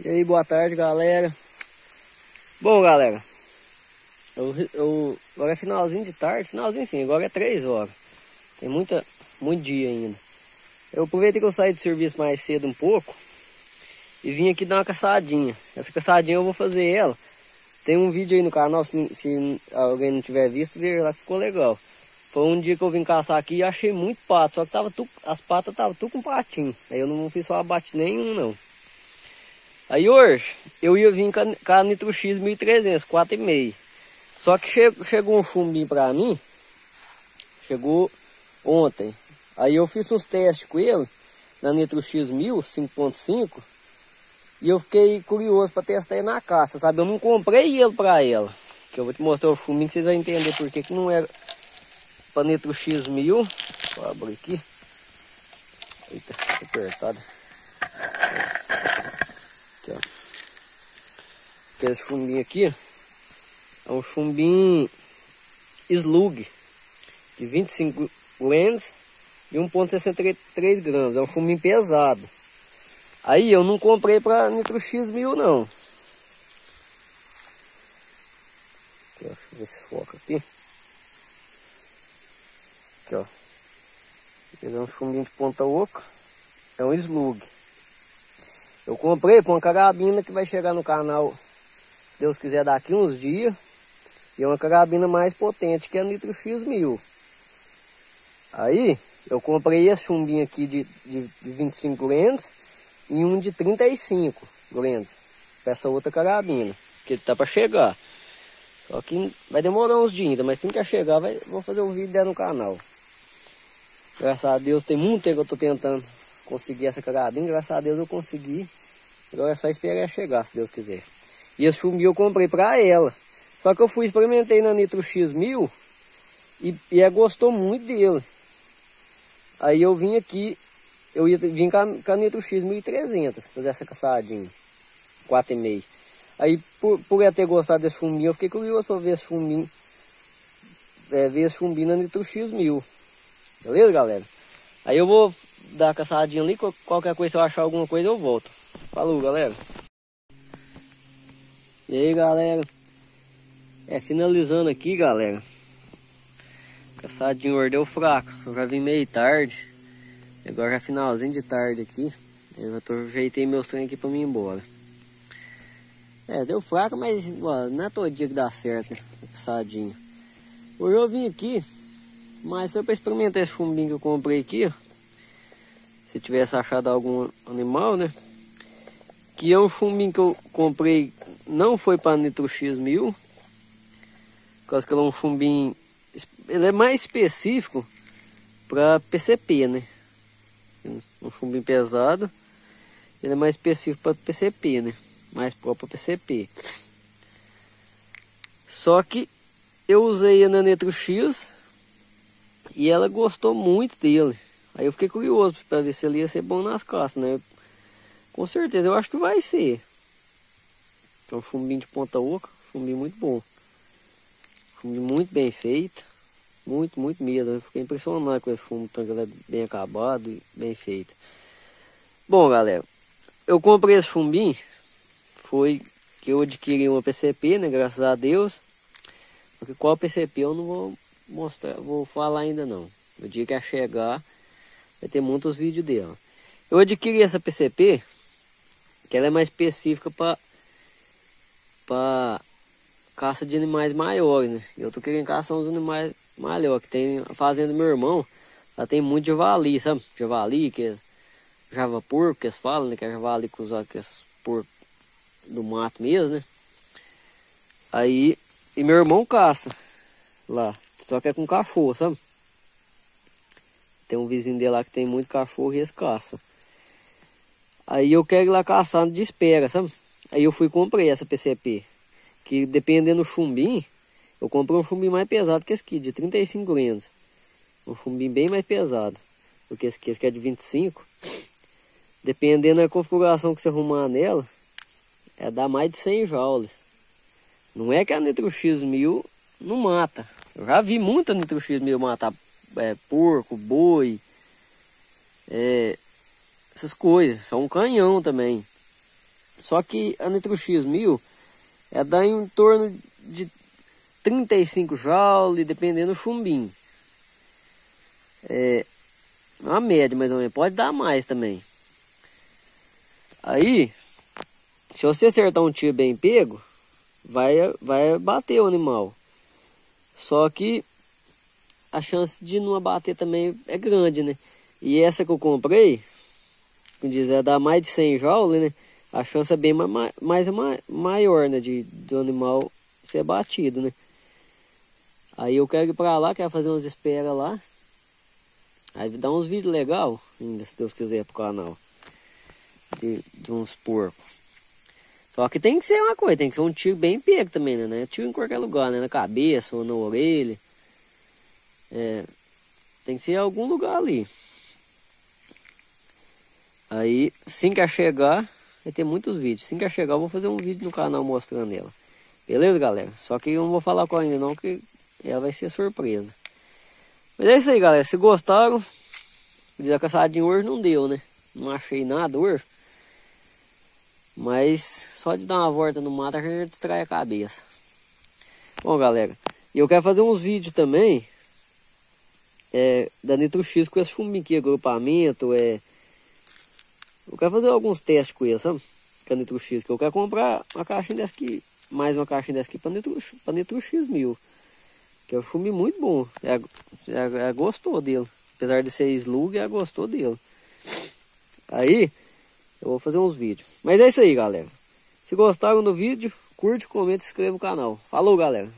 E aí, boa tarde, galera. Bom, galera, eu, eu, agora é finalzinho de tarde, finalzinho sim, agora é 3 horas. Tem muita, muito dia ainda. Eu aproveitei que eu saí do serviço mais cedo um pouco e vim aqui dar uma caçadinha. Essa caçadinha eu vou fazer ela. Tem um vídeo aí no canal, se, se alguém não tiver visto, ver lá ficou legal. Foi um dia que eu vim caçar aqui e achei muito pato, só que tava tu, as patas estavam tudo com patinho. Aí eu não fiz só abate nenhum não. Aí hoje eu ia vir com a Nitro X 1300, 4,5. Só que che chegou um chumbinho pra mim. Chegou ontem. Aí eu fiz uns testes com ele na Nitro X 1000, 5.5. E eu fiquei curioso para testar ele na caça, sabe? Eu não comprei ele para ela. Que eu vou te mostrar o chumbinho que vocês vão entender por que não era para Nitro X 1000. Vou abrir aqui. Eita, apertado. Aqui, ó. Aquele chumbinho aqui, é um chumbinho slug de 25 lens e 1.63 gramas. É um chumbinho pesado. Aí eu não comprei para Nitro X1000 não. Aqui, ó, deixa eu ver se foca aqui. Aqui, ó. Ele é um chumbinho de ponta oca. É um slug. Eu comprei com uma carabina que vai chegar no canal, Deus quiser, daqui uns dias. E é uma carabina mais potente que a Nitro X1000. Aí, eu comprei esse chumbinho aqui de, de, de 25 lentes e um de 35 lentes. Essa outra carabina, que tá para chegar. Só que vai demorar uns dias ainda, mas assim que chegar, vai, vou fazer um vídeo no canal. Graças a Deus, tem muito tempo que eu tô tentando conseguir essa carabina, graças a Deus eu consegui. Agora é só esperar chegar, se Deus quiser. E esse chumbinho eu comprei para ela. Só que eu fui experimentei na Nitro X1000 e, e ela gostou muito dele. Aí eu vim aqui, eu ia vir com a, com a Nitro X 1300 fazer essa caçadinha. 4,5. Aí por, por eu ter gostado desse chumbinho, eu fiquei curioso para ver esse chumbinho. É, ver esse chumbinho na Nitro X 1000. Beleza, galera? Aí eu vou dar a caçadinha ali, qualquer coisa, se eu achar alguma coisa, eu volto. Falou, galera. E aí, galera. É, finalizando aqui, galera. Caçadinho ordeu fraco. Eu já vim meio tarde. Agora já é finalzinho de tarde aqui. Eu já ajeitei meus trem aqui pra mim ir embora. É, deu fraco, mas não é todo dia que dá certo, né? Caçadinho. Hoje eu vim aqui, mas foi pra experimentar esse chumbinho que eu comprei aqui, ó. Se tivesse achado algum animal, né? Que é um chumbinho que eu comprei, não foi para Nitro X1000. Por causa que ele é um chumbinho, ele é mais específico para PCP, né? Um chumbinho pesado, ele é mais específico para PCP, né? Mais próprio para PCP. Só que eu usei a Nanetro X e ela gostou muito dele. Aí eu fiquei curioso para ver se ele ia ser bom nas caças, né? Com certeza, eu acho que vai ser. É um chumbinho de ponta oca, chumbinho muito bom. Chumbinho muito bem feito. Muito, muito mesmo. Eu fiquei impressionado com esse chumbo, tanto ele é bem acabado e bem feito. Bom, galera, eu comprei esse chumbinho. Foi que eu adquiri uma PCP, né? Graças a Deus. Porque qual PCP eu não vou mostrar, vou falar ainda não. No dia que a chegar, vai ter muitos vídeos dela. Eu adquiri essa PCP que ela é mais específica para para caça de animais maiores, né? Eu tô querendo caçar uns animais maiores, que tem a fazenda do meu irmão, lá tem muito javali, sabe? Javali, que é java porco, que eles falam, né? Que é javali com os que é do mato mesmo, né? Aí, e meu irmão caça lá, só que é com cachorro, sabe? Tem um vizinho dele lá que tem muito cachorro e eles caçam. Aí eu quero ir lá caçando de espera, sabe? Aí eu fui e comprei essa PCP. Que dependendo do chumbinho, eu comprei um chumbinho mais pesado que esse aqui, de 35 gramas. Um chumbinho bem mais pesado do que esse aqui, esse aqui é de 25. Dependendo da configuração que você arrumar nela, é dar mais de 100 joules. Não é que a Nitro X1000 não mata. Eu já vi muita Nitro X1000 matar é, porco, boi, é, essas coisas. É um canhão também. Só que a Nitro X 1000 é dar em torno de 35 joules, dependendo do chumbinho. É uma média mais ou menos, pode dar mais também. Aí, se você acertar um tiro bem pego, vai, vai bater o animal. Só que a chance de não abater também é grande, né? E essa que eu comprei, como diz, é dar mais de 100 joules, né? A chance é bem mais, mais maior, né? De, do animal ser batido, né? Aí eu quero ir pra lá, quero fazer umas esperas lá. Aí dar uns vídeos legal, ainda, se Deus quiser, pro canal. De, de uns porcos. Só que tem que ser uma coisa, tem que ser um tiro bem pego também, né? É tiro em qualquer lugar, né? Na cabeça ou na orelha. É, tem que ser em algum lugar ali. Aí, assim que chegar, vai ter muitos vídeos. Assim que chegar, eu vou fazer um vídeo no canal mostrando ela. Beleza, galera? Só que eu não vou falar com ainda não, que ela vai ser surpresa. Mas é isso aí, galera. Se gostaram, a caçadinha hoje não deu, né? Não achei nada hoje. Mas só de dar uma volta no mato a gente distrai a cabeça. Bom, galera, eu quero fazer uns vídeos também é, da Nitro X com esse aqui, agrupamento, é... Eu quero fazer alguns testes com ele, sabe? A Nitro X, que eu quero comprar uma caixinha dessa aqui, mais uma caixinha dessa aqui para Nitro, pra Nitro X 1000. Que é um chumbinho muito bom, é, é, é, gostou dele. Apesar de ser slug, é gostou dele. Aí, eu vou fazer uns vídeos. Mas é isso aí, galera. Se gostaram do vídeo, curte, comenta e inscreva no canal. Falou, galera.